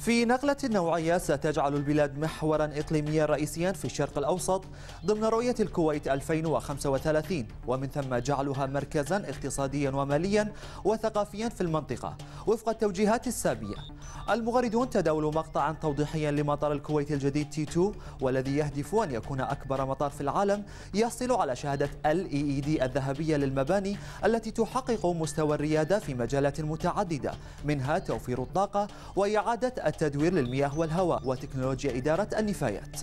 في نقلة نوعية ستجعل البلاد محورا إقليميا رئيسيا في الشرق الأوسط ضمن رؤية الكويت 2035 ومن ثم جعلها مركزا اقتصاديا وماليا وثقافيا في المنطقة وفق التوجيهات السابية. المغردون تداولوا مقطعا توضيحيا لمطار الكويت الجديد تي 2 والذي يهدف أن يكون أكبر مطار في العالم يحصل على شهادة ال دي الذهبية للمباني التي تحقق مستوى الريادة في مجالات متعددة منها توفير الطاقة وإعادة التدوير للمياه والهواء وتكنولوجيا إدارة النفايات.